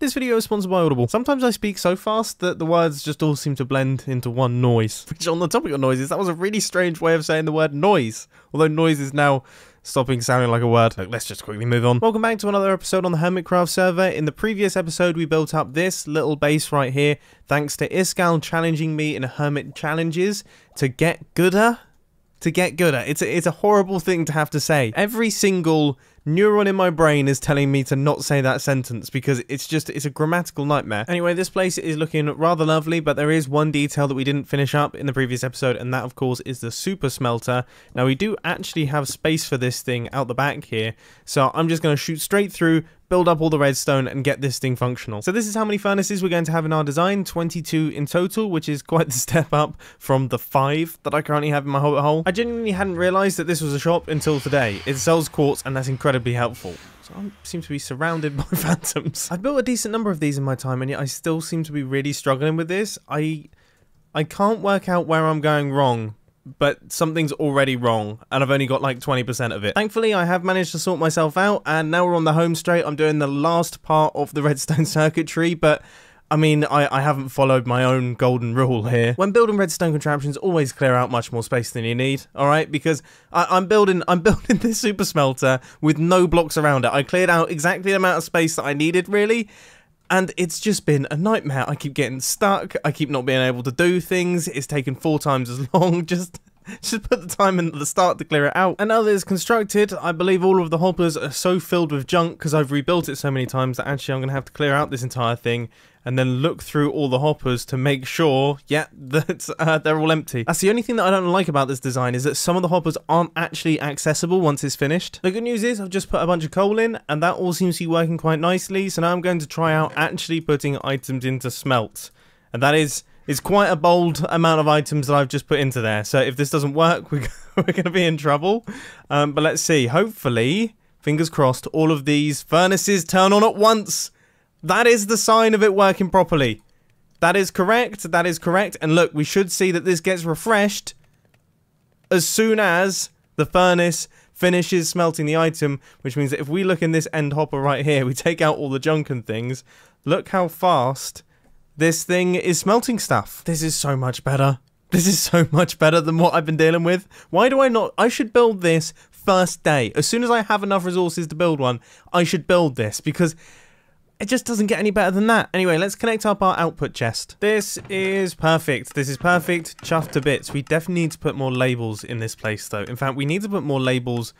This video is sponsored by Audible. Sometimes I speak so fast that the words just all seem to blend into one noise. Which on the topic of noises, that was a really strange way of saying the word noise. Although noise is now stopping sounding like a word. Look, let's just quickly move on. Welcome back to another episode on the Hermitcraft server. In the previous episode, we built up this little base right here, thanks to Iskall challenging me in a Hermit challenges to get gooder. To get gooder. It's a, it's a horrible thing to have to say. Every single neuron in my brain is telling me to not say that sentence because it's just it's a grammatical nightmare. Anyway, this place is looking rather lovely, but there is one detail that we didn't finish up in the previous episode, and that of course is the super smelter. Now we do actually have space for this thing out the back here, so I'm just going to shoot straight through, build up all the redstone and get this thing functional. So this is how many furnaces we're going to have in our design, 22 in total, which is quite the step up from the 5 that I currently have in my hobbit hole. I genuinely hadn't realised that this was a shop until today. It sells quartz and that's incredibly helpful. So I seem to be surrounded by phantoms. I've built a decent number of these in my time and yet I still seem to be really struggling with this. I I can't work out where I'm going wrong but something's already wrong and I've only got like 20% of it. Thankfully, I have managed to sort myself out and now we're on the home straight. I'm doing the last part of the redstone circuitry, but I mean, I, I haven't followed my own golden rule here. When building redstone contraptions, always clear out much more space than you need, alright? Because I, am building I'm building this super smelter with no blocks around it. I cleared out exactly the amount of space that I needed, really, and it's just been a nightmare. I keep getting stuck. I keep not being able to do things. It's taken four times as long. Just just put the time in at the start to clear it out. And now that it's constructed, I believe all of the hoppers are so filled with junk because I've rebuilt it so many times that actually I'm going to have to clear out this entire thing and then look through all the hoppers to make sure, yeah, that uh, they're all empty. That's the only thing that I don't like about this design is that some of the hoppers aren't actually accessible once it's finished. The good news is I've just put a bunch of coal in and that all seems to be working quite nicely. So now I'm going to try out actually putting items into smelt. And that is is quite a bold amount of items that I've just put into there. So if this doesn't work, we're, we're going to be in trouble. Um, but let's see. Hopefully, fingers crossed, all of these furnaces turn on at once. That is the sign of it working properly. That is correct. That is correct. And look, we should see that this gets refreshed as soon as the furnace finishes smelting the item, which means that if we look in this end hopper right here, we take out all the junk and things, look how fast this thing is smelting stuff. This is so much better. This is so much better than what I've been dealing with. Why do I not? I should build this first day. As soon as I have enough resources to build one, I should build this because it just doesn't get any better than that. Anyway, let's connect up our output chest. This is perfect. This is perfect. Chuffed to bits. We definitely need to put more labels in this place, though. In fact, we need to put more labels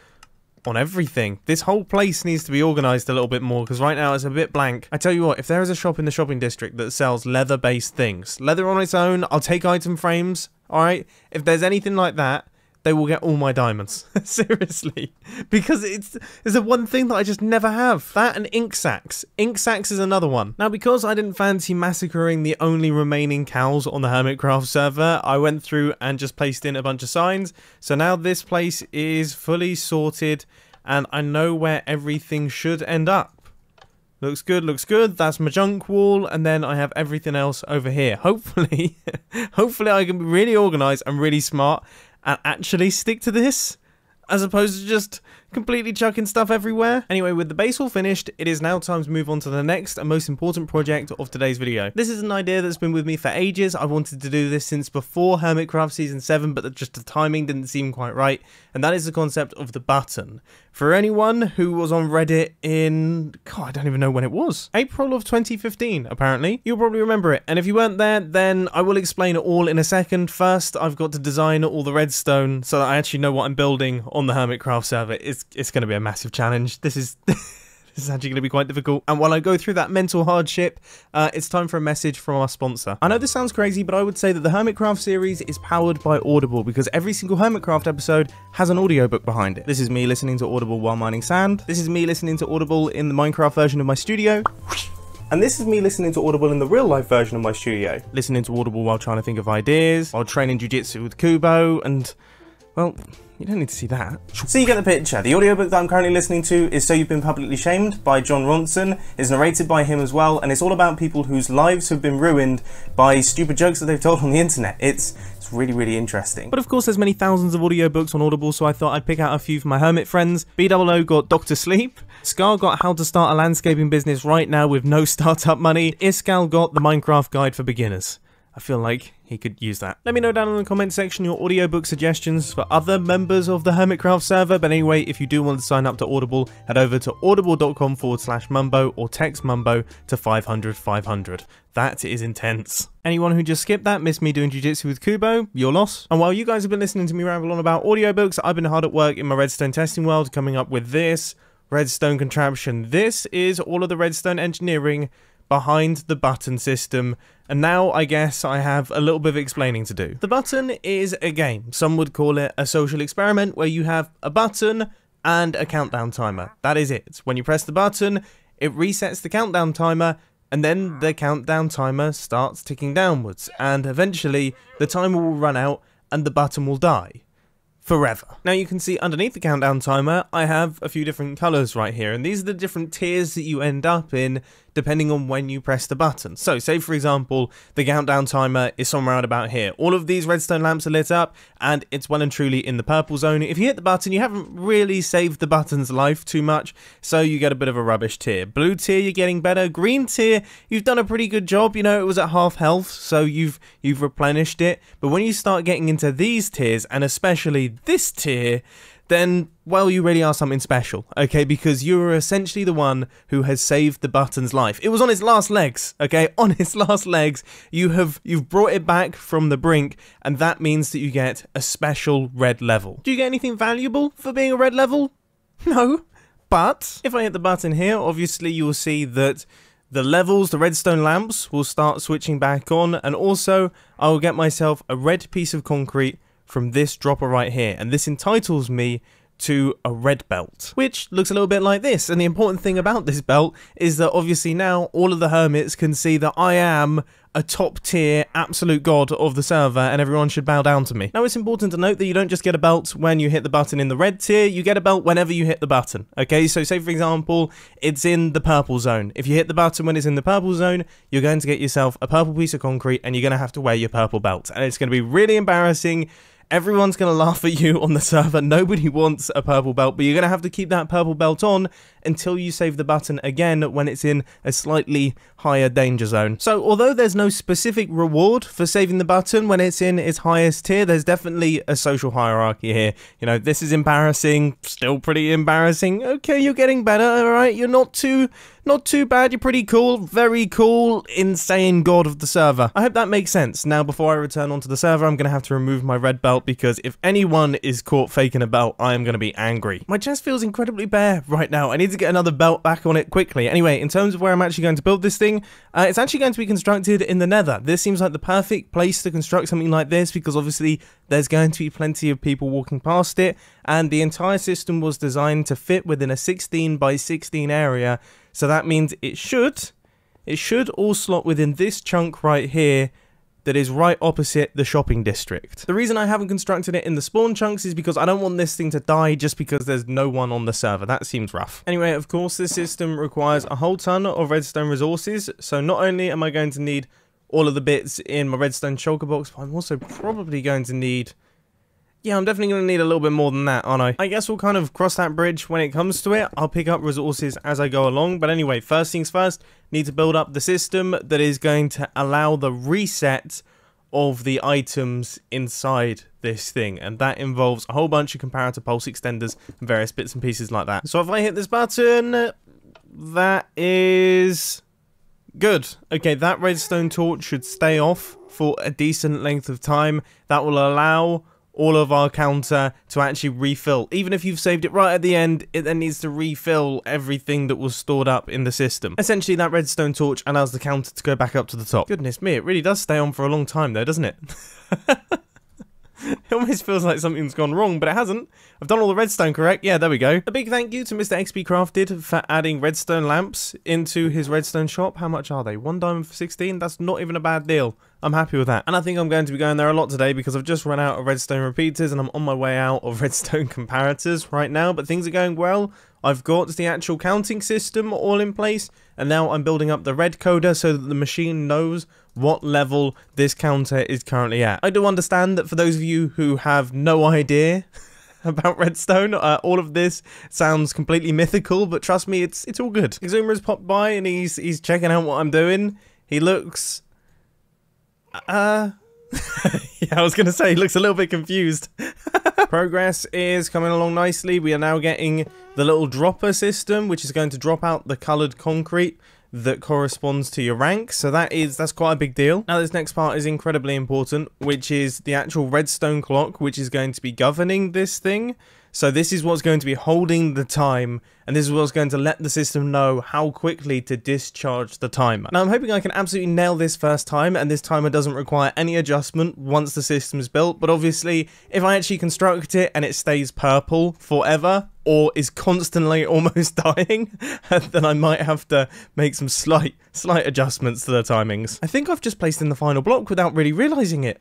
on everything. This whole place needs to be organized a little bit more because right now it's a bit blank. I tell you what, if there is a shop in the shopping district that sells leather-based things, leather on its own, I'll take item frames, alright? If there's anything like that, they will get all my diamonds. Seriously. Because it's, it's the one thing that I just never have. That and ink sacs. Ink sacs is another one. Now, because I didn't fancy massacring the only remaining cows on the Hermitcraft server, I went through and just placed in a bunch of signs. So now this place is fully sorted and I know where everything should end up. Looks good, looks good. That's my junk wall, and then I have everything else over here. Hopefully, hopefully I can be really organized and really smart, and actually stick to this as opposed to just completely chucking stuff everywhere. Anyway, with the base all finished, it is now time to move on to the next and most important project of today's video. This is an idea that's been with me for ages. I wanted to do this since before Hermitcraft Season 7, but just the timing didn't seem quite right, and that is the concept of the button. For anyone who was on Reddit in, God, I don't even know when it was, April of 2015, apparently, you'll probably remember it. And if you weren't there, then I will explain it all in a second. First, I've got to design all the redstone so that I actually know what I'm building on the Hermitcraft server. It's it's it's going to be a massive challenge. This is this is actually going to be quite difficult. And while I go through that mental hardship, uh, it's time for a message from our sponsor. I know this sounds crazy, but I would say that the Hermitcraft series is powered by Audible because every single Hermitcraft episode has an audiobook behind it. This is me listening to Audible while mining sand. This is me listening to Audible in the Minecraft version of my studio. And this is me listening to Audible in the real life version of my studio. Listening to Audible while trying to think of ideas, while training jiu-jitsu with Kubo, and Well, you don't need to see that. So you get the picture. The audiobook that I'm currently listening to is So You've Been Publicly Shamed by Jon Ronson. It's narrated by him as well, and it's all about people whose lives have been ruined by stupid jokes that they've told on the internet. It's it's really, really interesting. But of course, there's many thousands of audiobooks on Audible, so I thought I'd pick out a few for my hermit friends. BWO got Doctor Sleep. Scar got How to Start a Landscaping Business Right Now with No Startup Money. Iskall got The Minecraft Guide for Beginners. I feel like he could use that. Let me know down in the comment section your audiobook suggestions for other members of the Hermitcraft server, but anyway, if you do want to sign up to Audible, head over to audible.com forward slash mumbo or text mumbo to 500 500. That is intense. Anyone who just skipped that missed me doing jiu-jitsu with Kubo, your loss. And while you guys have been listening to me ramble on about audiobooks, I've been hard at work in my Redstone testing world coming up with this Redstone contraption. This is all of the Redstone engineering behind the button system, and now I guess I have a little bit of explaining to do. The button is a game. Some would call it a social experiment where you have a button and a countdown timer. That is it. When you press the button, it resets the countdown timer, and then the countdown timer starts ticking downwards, and eventually the timer will run out and the button will die forever. Now you can see underneath the countdown timer, I have a few different colors right here, and these are the different tiers that you end up in depending on when you press the button. So say for example, the countdown timer is somewhere around about here. All of these redstone lamps are lit up and it's well and truly in the purple zone. If you hit the button, you haven't really saved the button's life too much, so you get a bit of a rubbish tier. Blue tier, you're getting better. Green tier, you've done a pretty good job. You know, it was at half health, so you've you've replenished it. But when you start getting into these tiers, and especially this tier, then, well, you really are something special, okay? Because you're essentially the one who has saved the button's life. It was on its last legs, okay? On its last legs, you have you've brought it back from the brink, and that means that you get a special red level. Do you get anything valuable for being a red level? No. But if I hit the button here, obviously you'll see that the levels, the redstone lamps, will start switching back on, and also I will get myself a red piece of concrete from this dropper right here, and this entitles me to a red belt, which looks a little bit like this. And the important thing about this belt is that obviously now all of the hermits can see that I am a top tier absolute god of the server and everyone should bow down to me. Now it's important to note that you don't just get a belt when you hit the button in the red tier, you get a belt whenever you hit the button. Okay, so say for example, it's in the purple zone. If you hit the button when it's in the purple zone, you're going to get yourself a purple piece of concrete and you're going to have to wear your purple belt. And it's going to be really embarrassing Everyone's going to laugh at you on the server. Nobody wants a purple belt, but you're going to have to keep that purple belt on until you save the button again when it's in a slightly higher danger zone. So although there's no specific reward for saving the button when it's in its highest tier, there's definitely a social hierarchy here. You know, this is embarrassing, still pretty embarrassing. Okay, you're getting better, alright? You're not too not too bad, you're pretty cool, very cool, insane god of the server. I hope that makes sense. Now, before I return onto the server, I'm going to have to remove my red belt because if anyone is caught faking a belt, I am going to be angry. My chest feels incredibly bare right now. I need to get another belt back on it quickly. Anyway, in terms of where I'm actually going to build this thing, uh, it's actually going to be constructed in the nether. This seems like the perfect place to construct something like this because obviously there's going to be plenty of people walking past it and the entire system was designed to fit within a 16 by 16 area so that means it should, it should all slot within this chunk right here that is right opposite the shopping district. The reason I haven't constructed it in the spawn chunks is because I don't want this thing to die just because there's no one on the server. That seems rough. Anyway, of course, this system requires a whole ton of redstone resources. So not only am I going to need all of the bits in my redstone shulker box, but I'm also probably going to need yeah, I'm definitely going to need a little bit more than that, aren't I? I guess we'll kind of cross that bridge when it comes to it. I'll pick up resources as I go along. But anyway, first things first, need to build up the system that is going to allow the reset of the items inside this thing and that involves a whole bunch of comparator pulse extenders and various bits and pieces like that. So if I hit this button, that is good. Okay, that redstone torch should stay off for a decent length of time. That will allow all of our counter to actually refill. Even if you've saved it right at the end, it then needs to refill everything that was stored up in the system. Essentially, that redstone torch allows the counter to go back up to the top. Goodness me, it really does stay on for a long time though, doesn't it? It almost feels like something's gone wrong, but it hasn't. I've done all the redstone correct. Yeah, there we go. A big thank you to Mr. xBCrafted for adding redstone lamps into his redstone shop. How much are they? One diamond for 16? That's not even a bad deal. I'm happy with that. And I think I'm going to be going there a lot today because I've just run out of redstone repeaters and I'm on my way out of redstone comparators right now, but things are going well. I've got the actual counting system all in place, and now I'm building up the red coder so that the machine knows what level this counter is currently at. I do understand that for those of you who have no idea about Redstone. Uh, all of this sounds completely mythical, but trust me, it's it's all good. Xisuma's popped by and he's he's checking out what I'm doing. He looks, uh, yeah, I was gonna say he looks a little bit confused. Progress is coming along nicely. We are now getting the little dropper system, which is going to drop out the coloured concrete that corresponds to your rank. So that is that's quite a big deal. Now this next part is incredibly important, which is the actual redstone clock, which is going to be governing this thing. So this is what's going to be holding the time, and this is what's going to let the system know how quickly to discharge the timer. Now I'm hoping I can absolutely nail this first time, and this timer doesn't require any adjustment once the system is built, but obviously if I actually construct it and it stays purple forever, or is constantly almost dying, then I might have to make some slight, slight adjustments to the timings. I think I've just placed in the final block without really realising it.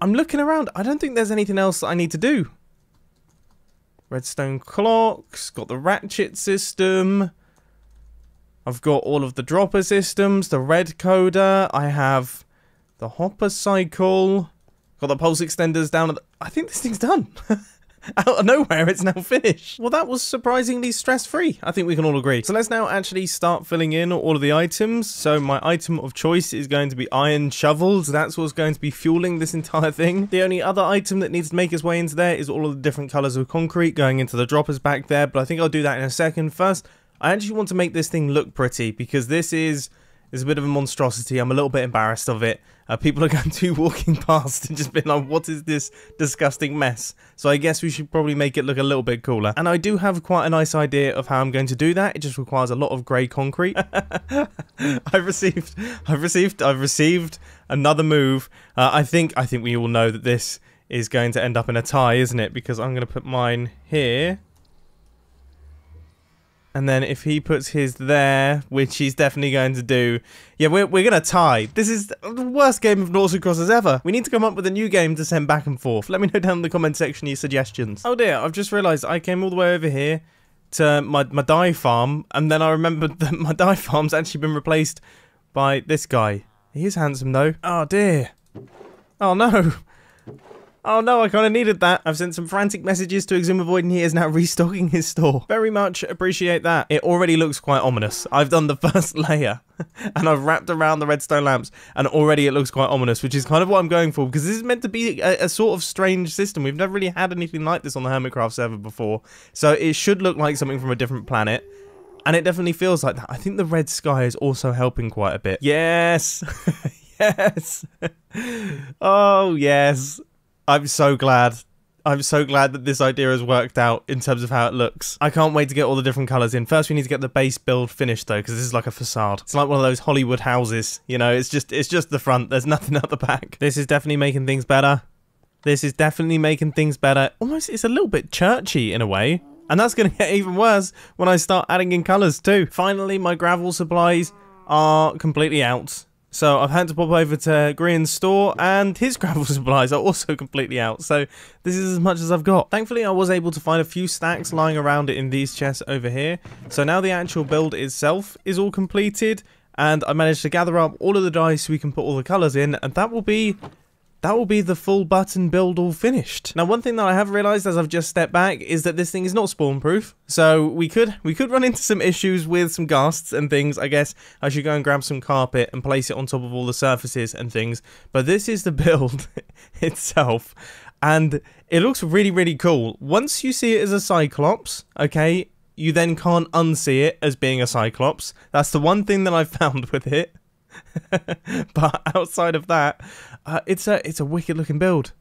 I'm looking around. I don't think there's anything else that I need to do. Redstone clocks, got the ratchet system. I've got all of the dropper systems, the red coder. I have the hopper cycle. Got the pulse extenders down. I think this thing's done. out of nowhere, it's now finished. Well, that was surprisingly stress-free. I think we can all agree. So let's now actually start filling in all of the items. So my item of choice is going to be iron shovels. That's what's going to be fueling this entire thing. The only other item that needs to make its way into there is all of the different colors of concrete going into the droppers back there. But I think I'll do that in a second. First, I actually want to make this thing look pretty because this is is a bit of a monstrosity. I'm a little bit embarrassed of it. Uh, people are going to be walking past and just being like, what is this disgusting mess? So I guess we should probably make it look a little bit cooler. And I do have quite a nice idea of how I'm going to do that. It just requires a lot of grey concrete. I've received, I've received, I've received another move. Uh, I think, I think we all know that this is going to end up in a tie, isn't it? Because I'm going to put mine here. And then if he puts his there, which he's definitely going to do, yeah, we're, we're going to tie. This is the worst game of and Crosses ever. We need to come up with a new game to send back and forth. Let me know down in the comment section your suggestions. Oh dear, I've just realised I came all the way over here to my, my dye farm, and then I remembered that my dye farm's actually been replaced by this guy. He is handsome though. Oh dear. Oh no. Oh no, I kind of needed that. I've sent some frantic messages to Xisuma Void and he is now restocking his store. Very much appreciate that. It already looks quite ominous. I've done the first layer and I've wrapped around the redstone lamps and already it looks quite ominous, which is kind of what I'm going for because this is meant to be a, a sort of strange system. We've never really had anything like this on the Hermitcraft server before. So it should look like something from a different planet. And it definitely feels like that. I think the red sky is also helping quite a bit. Yes. yes. oh, yes. I'm so glad. I'm so glad that this idea has worked out in terms of how it looks. I can't wait to get all the different colours in. First, we need to get the base build finished though, because this is like a facade. It's like one of those Hollywood houses. You know, it's just it's just the front. There's nothing at the back. This is definitely making things better. This is definitely making things better. Almost, it's a little bit churchy in a way. And that's going to get even worse when I start adding in colours too. Finally, my gravel supplies are completely out. So I've had to pop over to Green's store and his gravel supplies are also completely out. So this is as much as I've got. Thankfully I was able to find a few stacks lying around in these chests over here. So now the actual build itself is all completed and I managed to gather up all of the dice so we can put all the colours in and that will be that will be the full button build all finished. Now, one thing that I have realized as I've just stepped back is that this thing is not spawn proof. So we could we could run into some issues with some ghasts and things. I guess I should go and grab some carpet and place it on top of all the surfaces and things. But this is the build itself. And it looks really, really cool. Once you see it as a Cyclops, okay, you then can't unsee it as being a Cyclops. That's the one thing that I've found with it. but outside of that, uh, it's a it's a wicked looking build.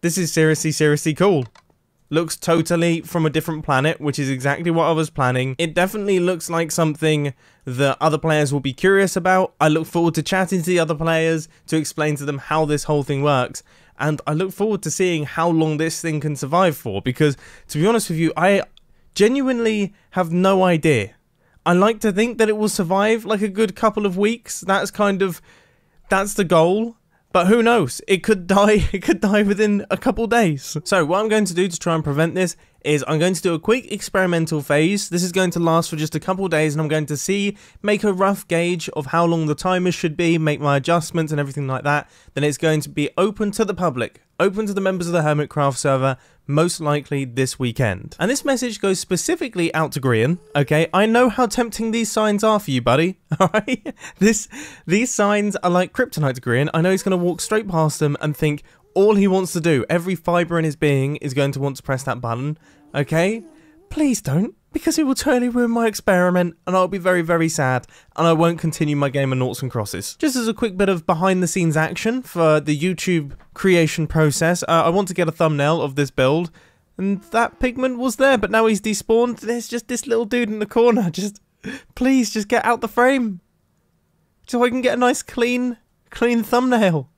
This is seriously seriously cool. looks totally from a different planet, which is exactly what I was planning. It definitely looks like something that other players will be curious about. I look forward to chatting to the other players to explain to them how this whole thing works. And I look forward to seeing how long this thing can survive for because, to be honest with you, I genuinely have no idea. I like to think that it will survive like a good couple of weeks. That's kind of that's the goal. But who knows? It could die. It could die within a couple days. So what I'm going to do to try and prevent this is I'm going to do a quick experimental phase. This is going to last for just a couple days and I'm going to see, make a rough gauge of how long the timer should be, make my adjustments and everything like that. Then it's going to be open to the public, open to the members of the Hermitcraft server, most likely this weekend. And this message goes specifically out to Grian, okay? I know how tempting these signs are for you, buddy, alright? This, these signs are like kryptonite to Grian. I know he's going to walk straight past them and think all he wants to do, every fibre in his being, is going to want to press that button, okay? Please don't because it will totally ruin my experiment and I'll be very, very sad and I won't continue my game of noughts and crosses. Just as a quick bit of behind the scenes action for the YouTube creation process, uh, I want to get a thumbnail of this build and that pigman was there, but now he's despawned. There's just this little dude in the corner. Just, please, just get out the frame. So I can get a nice clean, clean thumbnail.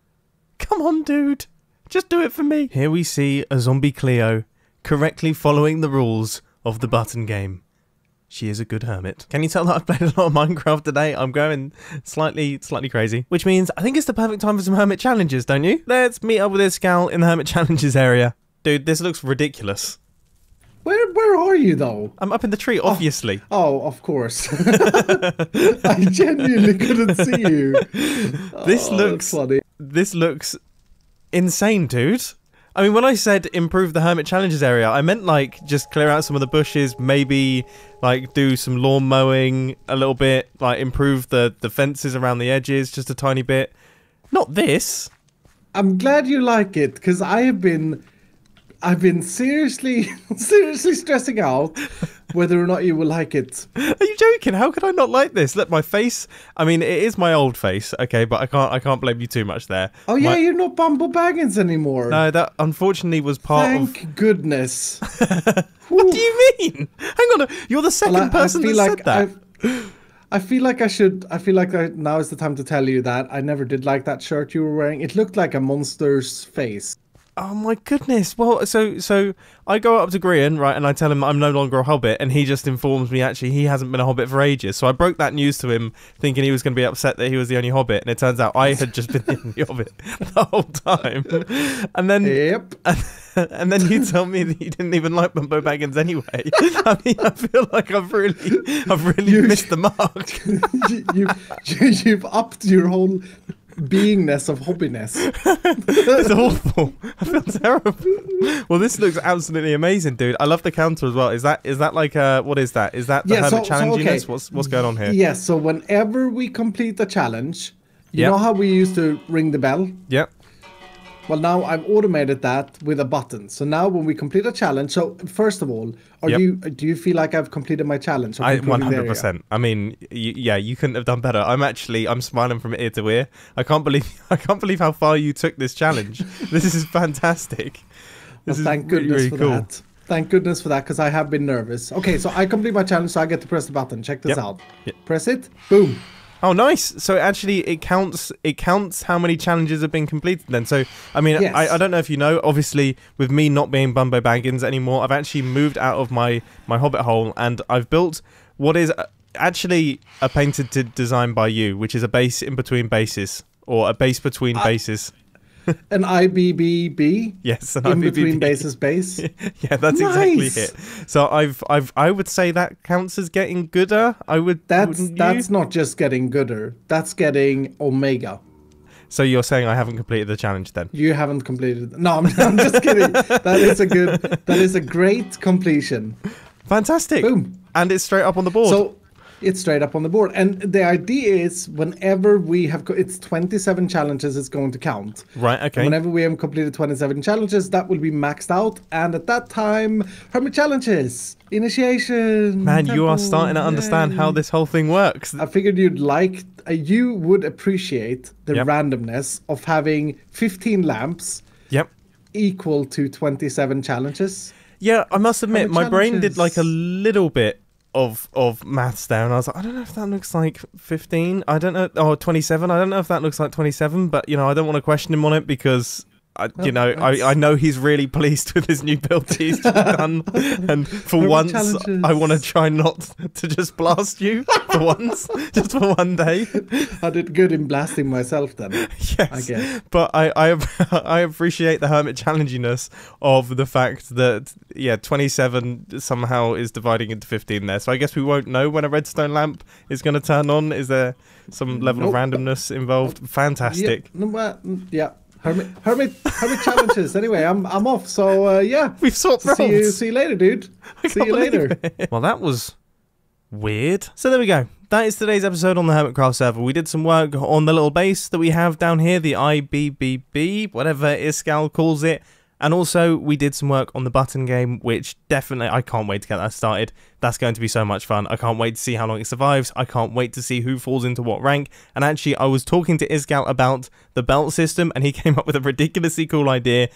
Come on, dude. Just do it for me. Here we see a zombie Cleo correctly following the rules of the button game. She is a good hermit. Can you tell that I've played a lot of Minecraft today? I'm going slightly, slightly crazy. Which means I think it's the perfect time for some hermit challenges, don't you? Let's meet up with Iskall in the hermit challenges area. Dude, this looks ridiculous. Where where are you though? I'm up in the tree, oh. obviously. Oh, of course. I genuinely couldn't see you. This Oh, looks funny. this looks insane, dude. I mean, when I said improve the hermit challenges area, I meant like just clear out some of the bushes, maybe like do some lawn mowing a little bit, like improve the the fences around the edges just a tiny bit. Not this. I'm glad you like it because I have been, I've been seriously, seriously stressing out whether or not you will like it. Are you joking? How could I not like this? Look, my face. I mean, it is my old face, okay, but I can't I can't blame you too much there. Oh yeah, My- you're not Bumbo Baggins anymore. no, that unfortunately was part Thank of. goodness. What do you mean? Hang on, you're the second Well, I- I person that feel said that. I've- I feel like I should. I feel like I, now is the time to tell you that I never did like that shirt you were wearing. It looked like a monster's face. Oh my goodness! Well, so so I go up to Grian, right, and I tell him I'm no longer a hobbit, and he just informs me actually he hasn't been a hobbit for ages. So I broke that news to him, thinking he was going to be upset that he was the only hobbit, and it turns out I had just been the only hobbit the whole time. And then Yep. and then you tell me that you didn't even like Bumbo Baggins anyway. I mean, I feel like I've really I've really You- missed the mark. you, you, you've upped your whole beingness of hobbiness. It's awful. I feel terrible. Well, this looks absolutely amazing, dude. I love the counter as well. Is that is that like uh what is that? Is that the Yeah, so- hermit so, challenginess? okay. What's what's going on here? Yes. So whenever we complete the challenge, you Yep. know how we used to ring the bell. Yep. Well, now I've automated that with a button. So now when we complete a challenge, so first of all, are Yep. you do you feel like I've completed my challenge? I improving one the hundred area? percent. I mean, yeah, you couldn't have done better. I'm actually I'm smiling from ear to ear. I can't believe I can't believe how far you took this challenge. this is fantastic. Well, This is thank really, goodness really for cool. that. Thank goodness for that, because I have been nervous. Okay, so I complete my challenge, so I get to press the button. Check this Yep. out. Yep. Press it. Boom. Oh, nice. So actually, it counts. It counts how many challenges have been completed. Then, so I mean, Yes. I, I don't know if you know. Obviously, with me not being Bumbo Baggins anymore, I've actually moved out of my my Hobbit hole, and I've built what is uh, actually a painted to design by you, which is a base in between bases, or a base between bases. An IBBB. Yes, an In IBBB. between bases base. yeah, that's exactly it. So I've I've I would say that counts as getting gooder. I would. That's wouldn't you? that's not just getting gooder. That's getting omega. So you're saying I haven't completed the challenge then? You haven't completed. No, I'm, I'm just kidding. That is a good. That is a great completion. Fantastic. Boom. And it's straight up on the board. So it's straight up on the board, and the idea is whenever we have, co- it's 27 challenges. It's going to count. right. Okay. Whenever we have completed 27 challenges, that will be maxed out. And at that time, hermit challenges, initiation. Man, you are starting to understand how this whole thing works. I figured you'd like, uh, you would appreciate the Yep. randomness of having 15 lamps Yep. equal to 27 challenges. Yeah, I must admit, my brain did like a little bit of of maths there, and I was like, I don't know if that looks like 15. I don't know, or 27. I don't know if that looks like 27, but you know, I don't want to question him on it because. I, you know, I, I know he's really pleased with his new build he's just done, and for once, challenges. I want to try not to just blast you for once, just for one day. I did good in blasting myself then. Yes, I guess. but I, I I appreciate the hermit challenginess of the fact that yeah, twenty seven somehow is dividing into fifteen there. So I guess we won't know when a redstone lamp is going to turn on. Is there some level Nope. of randomness involved? Fantastic. Yeah, mm, yeah. Hermit, hermit, hermit challenges. Anyway, I'm I'm off. So uh, yeah. We've swapped See you, see you later, dude. I See you later. it. Well, that was weird. So there we go. That is today's episode on the Hermitcraft server. We did some work on the little base that we have down here, the IBBB, whatever Iskall calls it. And also, we did some work on the button game, which definitely, I can't wait to get that started. That's going to be so much fun. I can't wait to see how long it survives. I can't wait to see who falls into what rank. And actually, I was talking to Iskall about the belt system, and he came up with a ridiculously cool idea.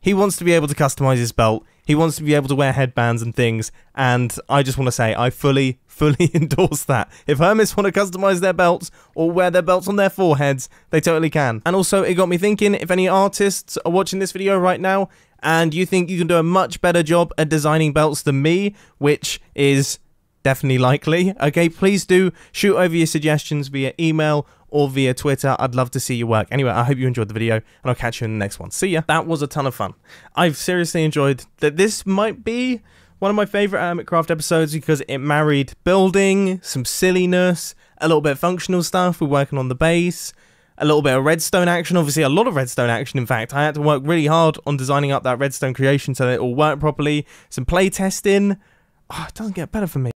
He wants to be able to customize his belt. He wants to be able to wear headbands and things. And I just want to say, I fully, fully endorse that. If Hermits want to customize their belts or wear their belts on their foreheads, they totally can. And also, it got me thinking if any artists are watching this video right now and you think you can do a much better job at designing belts than me, which is definitely likely. Okay, please do shoot over your suggestions via email or via Twitter. I'd love to see your work. Anyway, I hope you enjoyed the video and I'll catch you in the next one. See ya. That was a ton of fun. I've seriously enjoyed that. This might be one of my favorite Hermitcraft episodes because it married building, some silliness, a little bit of functional stuff. We're working on the base. A little bit of redstone action, obviously a lot of redstone action. In fact, I had to work really hard on designing up that redstone creation so that it all worked properly. Some play testing. Oh, it doesn't get better for me.